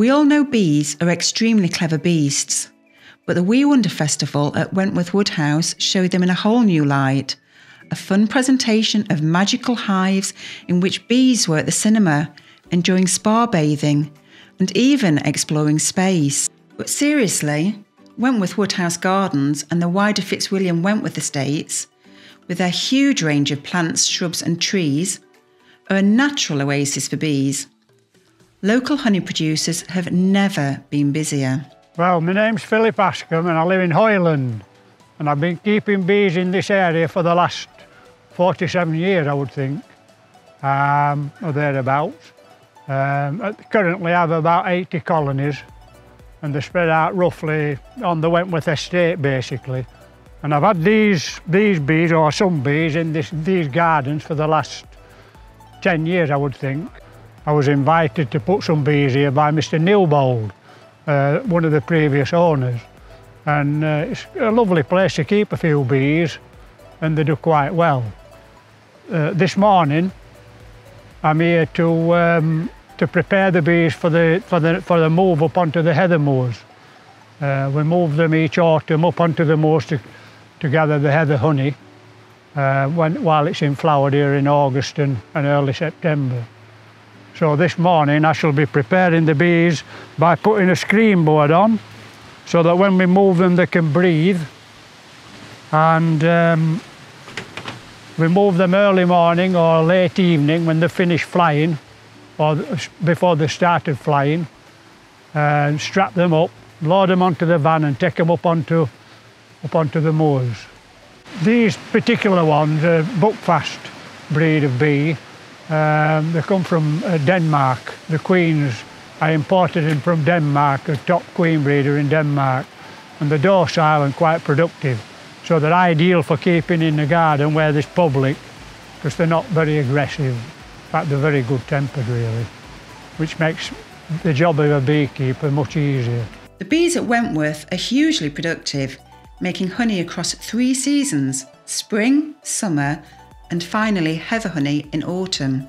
We all know bees are extremely clever beasts, but the Wee Wonder Festival at Wentworth Woodhouse showed them in a whole new light. A fun presentation of magical hives in which bees were at the cinema, enjoying spa bathing, and even exploring space. But seriously, Wentworth Woodhouse Gardens and the wider Fitzwilliam Wentworth Estates, with their huge range of plants, shrubs, and trees, are a natural oasis for bees. Local honey producers have never been busier. Well, my name's Philip Askham and I live in Hoyland. And I've been keeping bees in this area for the last 47 years, I would think, um, or thereabouts. Um, currently I have about 80 colonies and they're spread out roughly on the Wentworth estate basically. And I've had these, these bees, or some bees, in this, these gardens for the last 10 years I would think. I was invited to put some bees here by Mr Newbold, uh, one of the previous owners. And uh, it's a lovely place to keep a few bees and they do quite well. Uh, this morning I'm here to um, to prepare the bees for the for the for the move up onto the heather moors. Uh, we move them each autumn up onto the moors to, to gather the heather honey uh, when, while it's in flower here in August and, and early September. So this morning I shall be preparing the bees by putting a screen board on so that when we move them they can breathe and um, we move them early morning or late evening when they finish flying or before they started flying and strap them up, load them onto the van and take them up onto, up onto the moors. These particular ones are Buckfast breed of bee. Um, they come from uh, Denmark. The queens, I imported them from Denmark, a top queen breeder in Denmark. And they're docile and quite productive. So they're ideal for keeping in the garden where there's public because they're not very aggressive. In fact, they're very good tempered really, which makes the job of a beekeeper much easier. The bees at Wentworth are hugely productive, making honey across three seasons spring, summer, and finally heather honey in autumn.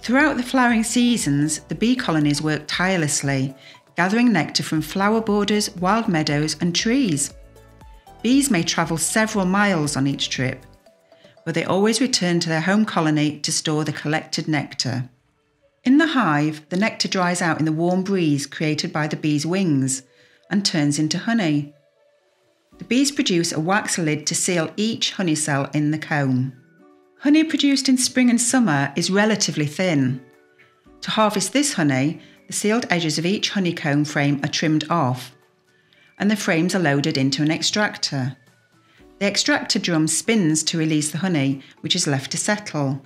Throughout the flowering seasons, the bee colonies work tirelessly, gathering nectar from flower borders, wild meadows, and trees. Bees may travel several miles on each trip, but they always return to their home colony to store the collected nectar. In the hive, the nectar dries out in the warm breeze created by the bee's wings and turns into honey. The bees produce a wax lid to seal each honey cell in the comb. Honey produced in spring and summer is relatively thin. To harvest this honey, the sealed edges of each honeycomb frame are trimmed off and the frames are loaded into an extractor. The extractor drum spins to release the honey, which is left to settle.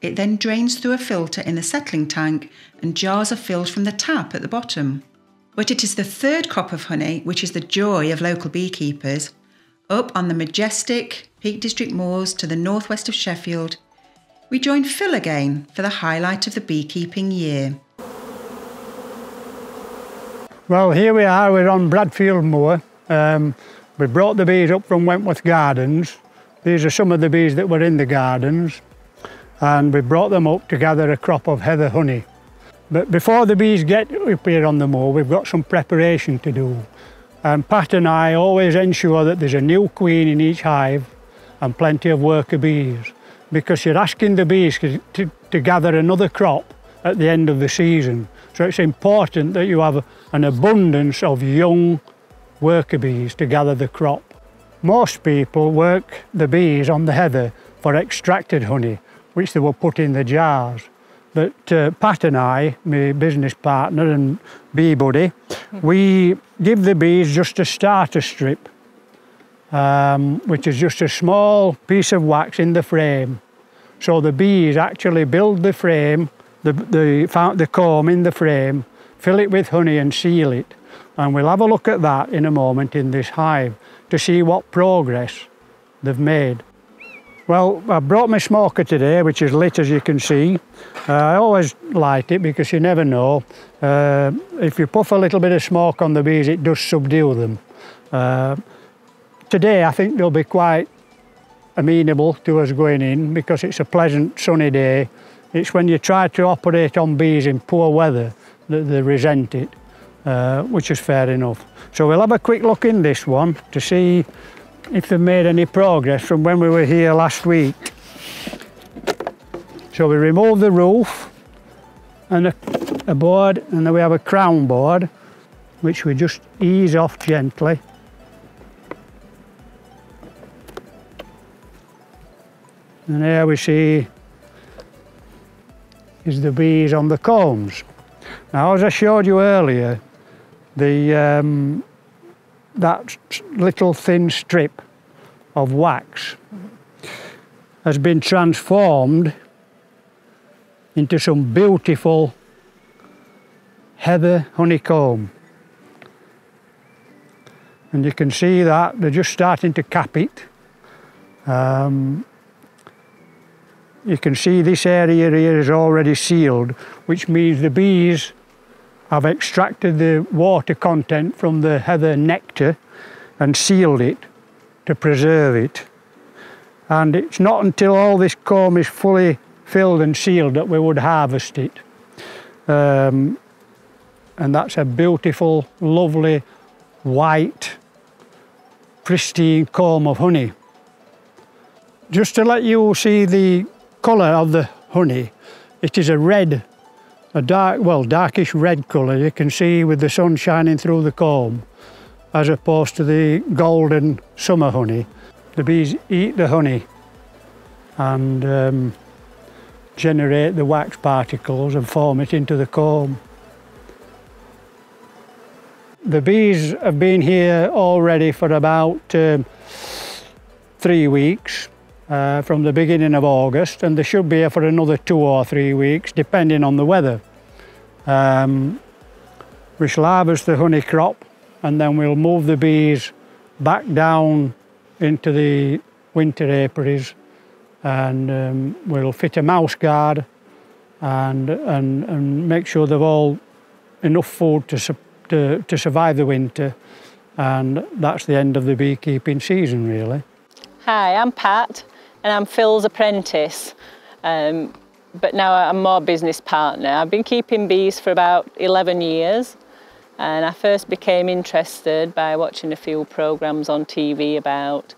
It then drains through a filter in the settling tank and jars are filled from the tap at the bottom. But it is the third crop of honey which is the joy of local beekeepers. Up on the majestic Peak District moors to the northwest of Sheffield, we join Phil again for the highlight of the beekeeping year. Well, here we are, we're on Bradfield Moor. Um, we brought the bees up from Wentworth Gardens. These are some of the bees that were in the gardens. And we brought them up to gather a crop of heather honey. But before the bees get up here on the moor, we've got some preparation to do. And Pat and I always ensure that there's a new queen in each hive and plenty of worker bees. Because you're asking the bees to, to gather another crop at the end of the season. So it's important that you have an abundance of young worker bees to gather the crop. Most people work the bees on the heather for extracted honey, which they will put in the jars. But uh, Pat and I, my business partner and bee buddy, we give the bees just a starter strip, um, which is just a small piece of wax in the frame. So the bees actually build the frame the, the, the comb in the frame, fill it with honey and seal it. And we'll have a look at that in a moment in this hive to see what progress they've made. Well, I brought my smoker today, which is lit as you can see. Uh, I always light it because you never know. Uh, if you puff a little bit of smoke on the bees, it does subdue them. Uh, today, I think they'll be quite amenable to us going in because it's a pleasant sunny day it's when you try to operate on bees in poor weather that they resent it. uh, which is fair enough. So we'll have a quick look in this one to see if they've made any progress from when we were here last week. So we remove the roof and a, a board and then we have a crown board which we just ease off gently. And there we see is the bees on the combs. Now as I showed you earlier, the um, that little thin strip of wax has been transformed into some beautiful heather honeycomb. And you can see that they're just starting to cap it. Um, you can see this area here is already sealed, which means the bees have extracted the water content from the heather nectar and sealed it to preserve it. And it's not until all this comb is fully filled and sealed that we would harvest it. Um, and that's a beautiful, lovely, white, pristine comb of honey. Just to let you see the colour of the honey, it is a red, a dark, well, darkish red colour you can see with the sun shining through the comb, as opposed to the golden summer honey. The bees eat the honey and um, generate the wax particles and form it into the comb. The bees have been here already for about um, three weeks uh, from the beginning of August and they should be here for another two or three weeks depending on the weather. Um, we shall harvest the honey crop and then we'll move the bees back down into the winter apiaries and um, we'll fit a mouse guard and, and, and make sure they've all enough food to, to, to survive the winter and that's the end of the beekeeping season really. Hi, I'm Pat and I'm Phil's apprentice. Um, but now I'm more business partner. I've been keeping bees for about 11 years and I first became interested by watching a few programs on TV about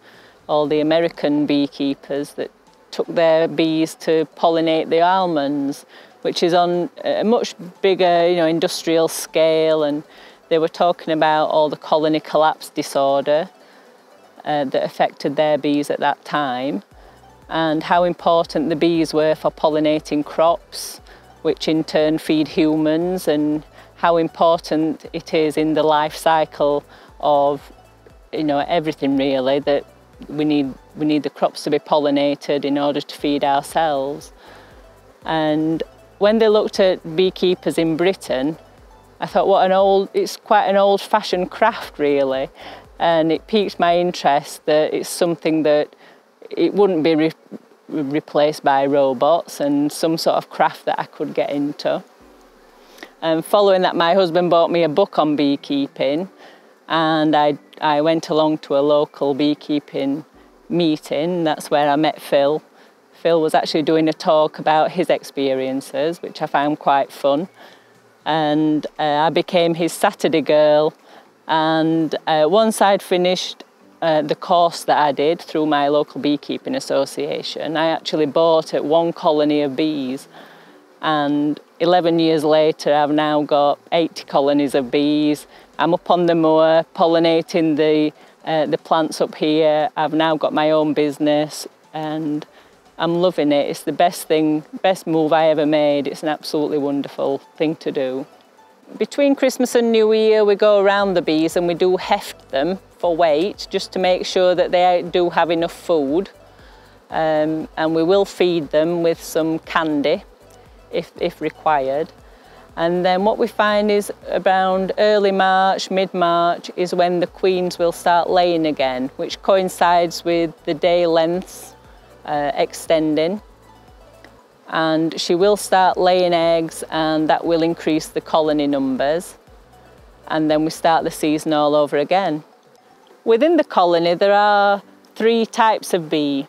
all the American beekeepers that took their bees to pollinate the almonds, which is on a much bigger, you know, industrial scale and they were talking about all the colony collapse disorder uh, that affected their bees at that time and how important the bees were for pollinating crops, which in turn feed humans, and how important it is in the life cycle of you know everything really that we need we need the crops to be pollinated in order to feed ourselves. And when they looked at beekeepers in Britain, I thought what an old it's quite an old-fashioned craft really and it piqued my interest that it's something that it wouldn't be re replaced by robots and some sort of craft that I could get into. And following that, my husband bought me a book on beekeeping and I, I went along to a local beekeeping meeting. That's where I met Phil. Phil was actually doing a talk about his experiences, which I found quite fun. And uh, I became his Saturday girl. And uh, once I'd finished uh, the course that I did through my local beekeeping association, I actually bought it one colony of bees. And 11 years later, I've now got 80 colonies of bees. I'm up on the moor pollinating the, uh, the plants up here. I've now got my own business and I'm loving it. It's the best thing, best move I ever made. It's an absolutely wonderful thing to do. Between Christmas and New Year, we go around the bees and we do heft them for weight, just to make sure that they do have enough food. Um, and we will feed them with some candy if, if required. And then what we find is around early March, mid-March is when the queens will start laying again, which coincides with the day lengths uh, extending and she will start laying eggs and that will increase the colony numbers and then we start the season all over again. Within the colony there are three types of bee.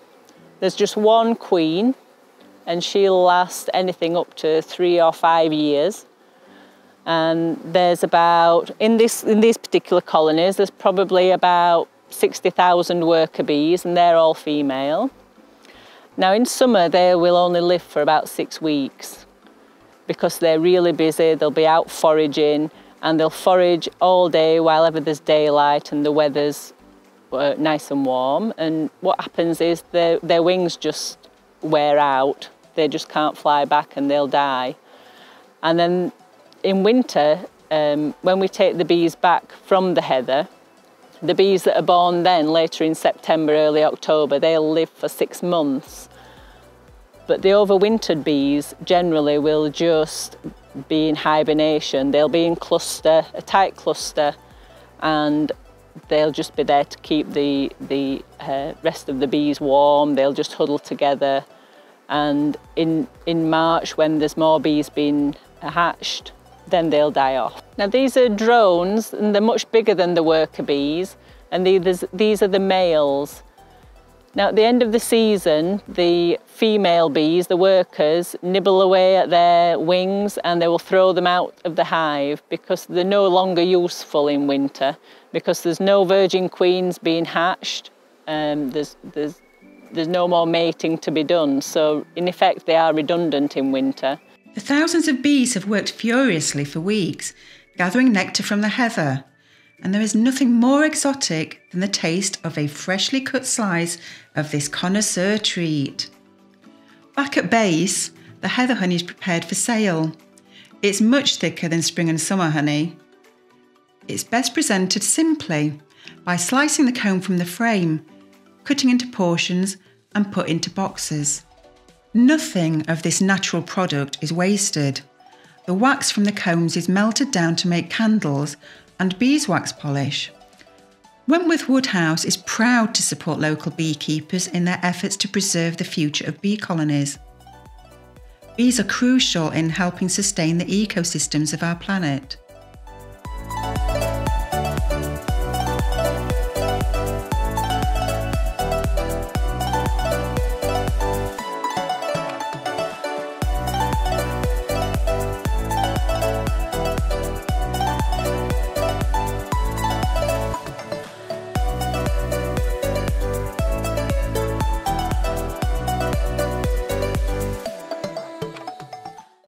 There's just one queen and she'll last anything up to three or five years. and there's about in this in these particular colonies there's probably about 60,000 worker bees and they're all female. Now in summer they will only live for about 6 weeks because they're really busy, they'll be out foraging and they'll forage all day while ever there's daylight and the weather's uh, nice and warm. And what happens is their, their wings just wear out, they just can't fly back and they'll die. And then in winter, um, when we take the bees back from the heather, the bees that are born then, later in September, early October, they'll live for six months. But the overwintered bees generally will just be in hibernation. They'll be in cluster, a tight cluster, and they'll just be there to keep the, the uh, rest of the bees warm. They'll just huddle together. And in, in March, when there's more bees being hatched, then they'll die off. Now these are drones and they're much bigger than the worker bees and these, are the males. Now at the end of the season, the female bees, the workers, nibble away at their wings and they will throw them out of the hive because they're no longer useful in winter because there's no virgin queens being hatched, um, there's, there's, there's no more mating to be done. So in effect, they are redundant in winter. The thousands of bees have worked furiously for weeks, gathering nectar from the heather, and there is nothing more exotic than the taste of a freshly cut slice of this connoisseur treat. Back at base, the heather honey is prepared for sale. It's much thicker than spring and summer honey. It's best presented simply by slicing the comb from the frame, cutting into portions, and put into boxes. Nothing of this natural product is wasted. The wax from the combs is melted down to make candles and beeswax polish. Wentworth Woodhouse is proud to support local beekeepers in their efforts to preserve the future of bee colonies. Bees are crucial in helping sustain the ecosystems of our planet.